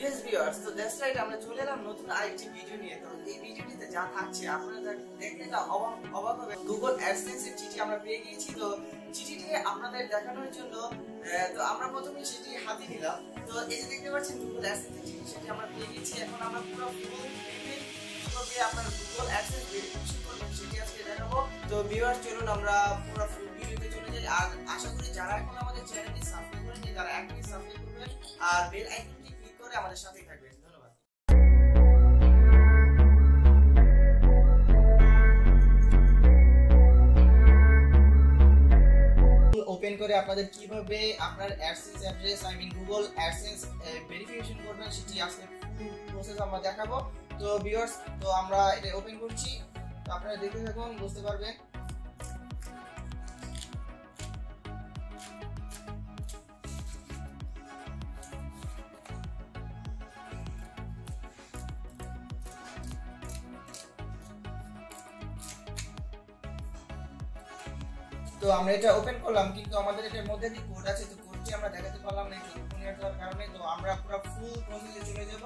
Yes viewers তো that's right আমরা চলে এলাম নতুন আরেকটি ভিডিও নিয়ে। তো এই ভিডিওটিতে যা থাকছে, আপনারা দেখলে না অবাক অবাক হবে। গুগল অ্যাডসেন্স এর চিঠি আমরা পেয়ে গিয়েছি। তো চিঠিটি আপনাদের দেখানোর জন্য তো আমরা প্রথমে সেটি হাতে নিলাম। তো এই যে দেখতে পাচ্ছেন গুগল অ্যাডসেন্স এর চিঠি, সেটি আমরা পেয়ে গেছি এখন আমরা পুরো ফুল কীভাবে আপনার গুগল অ্যাডসেন্স ভেরিফিকেশন করবেন, সেটি আজকে দেখাবো। তো ভিউয়ার্স চলুন আমরা পুরো ফুল ভিডিওতে চলে যাই। আর আশা করি যারা এখন আমাদের চ্যানেলটি সাবস্ক্রাইব করেনি তারা এখনই সাবস্ক্রাইব করবেন। আর বেল আইকনটি ক্লিক করে আমাদের সাথেই থাকবেন। ধন্যবাদ। ওপেন করে আপনাদের কীভাবে আপনার AdSense address I mean Google AdSense verification করবেন সেটি আজকে প্রসেস আমরা দেখাবো। তো ভিউয়ার্স তো আমরা এটা ওপেন করছি। আপনারা দেখতে থাকুন, বুঝতে পারবেন। তো আমরা এটা ওপেন করলাম, কিন্তু আমাদের এটার মধ্যে যে কোড আছে, তো কোডটি আমরা দেখাতে পারলাম না যাওয়ার কারণে। তো আমরা পুরো ফুল প্রসেসে চলে যাব।